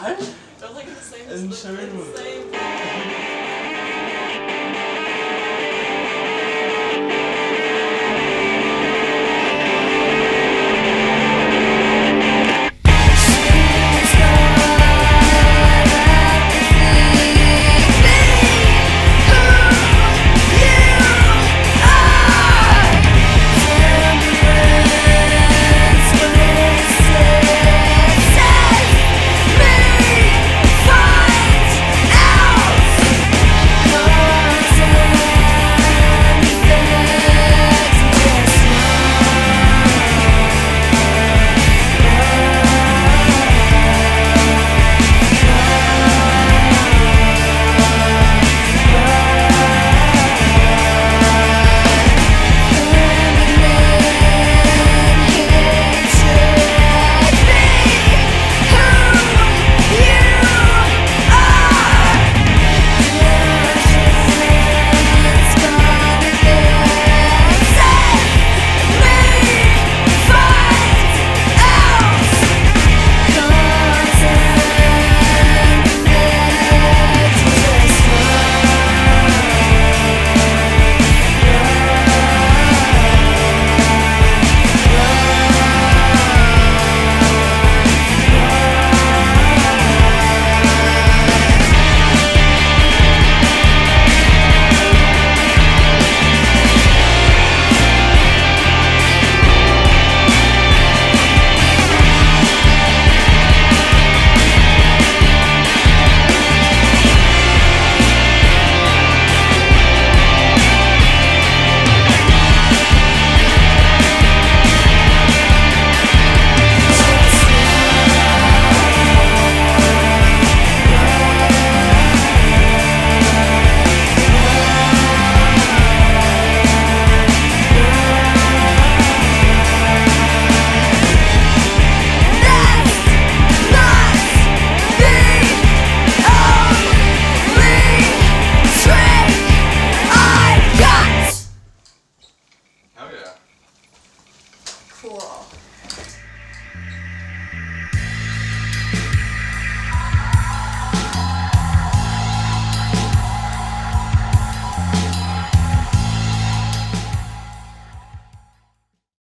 What? Don't look at the same. And cool.